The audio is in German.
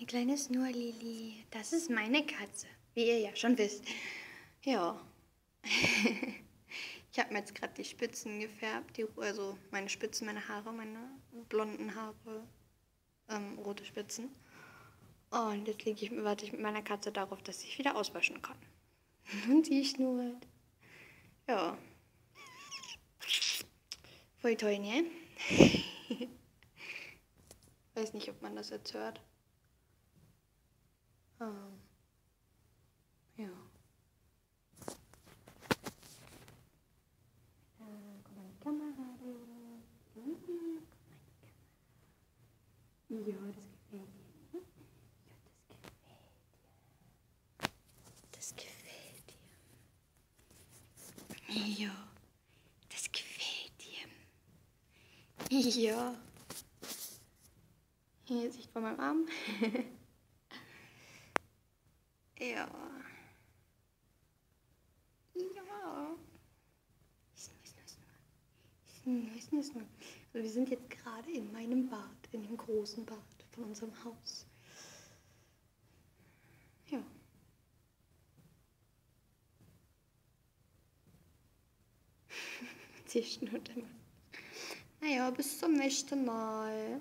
Eine kleine Snurlili. Das ist meine Katze, wie ihr ja schon wisst. Ja. ich habe mir jetzt gerade die Spitzen gefärbt, die, also meine Spitzen, meine Haare, meine blonden Haare, ähm, rote Spitzen. Und jetzt liege ich, warte ich mit meiner Katze darauf, dass ich wieder auswaschen kann. Und sie schnurrt. Ja. Voll toll, ne? Weiß nicht, ob man das jetzt hört. Ähm, ja. Da kommt meine. Ja, das gefällt dir. Ja, das gefällt dir. Das gefällt dir. Ja, das gefällt dir. Ja. Hier Sicht von meinem Arm. ja. Ja. Also wir sind jetzt gerade in meinem Bad, in dem großen Bad von unserem Haus. Ja. Sie schnurrt immer. Naja, bis zum nächsten Mal.